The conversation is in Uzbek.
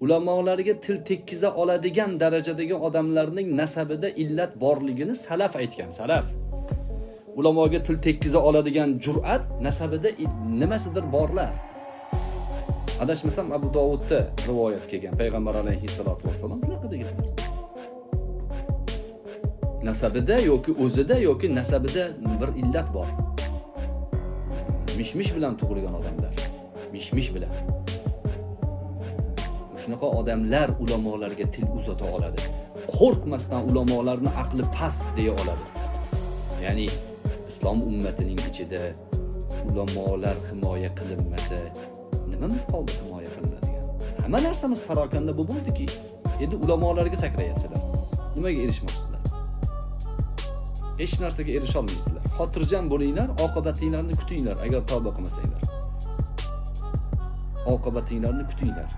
ulamolarga til tekkiza oladigan darajadagi odamlarning nasabida illat borligini salaf aytgan salaf. Ulamoga til tekkiza oladigan jur'at nasabida nimasidir borlar. Adashmasam abu dovudda rivoyat kelgan payg'ambar alayhissalotu vassalom shunaqa deganlar nasabida yoki o'zida yoki nasabida bir illat bor. Mish mish bilan tug'ilgan odamlar mish mish bilan. Shunaqa odamlar ulamolarga til uzata oladi. Qo'rqmasdan ulamolarni aqli past deya oladi. Ya'ni islom ummatining ichida ulamolar himoya qilinmasa nimamiz qoldi himoya qilinadigan? Hamma narsamiz parokanda bo'lib bo'ldiki endi ulamolarga sakrayapsizlar. Nimaga erishmoqchisizlar hech narsaga erisholmaysizlar xotirjam bo'linglar oqibatinglarni kutinglar agar tavba qilmasanglar. Oqibatinglarni kutinglar.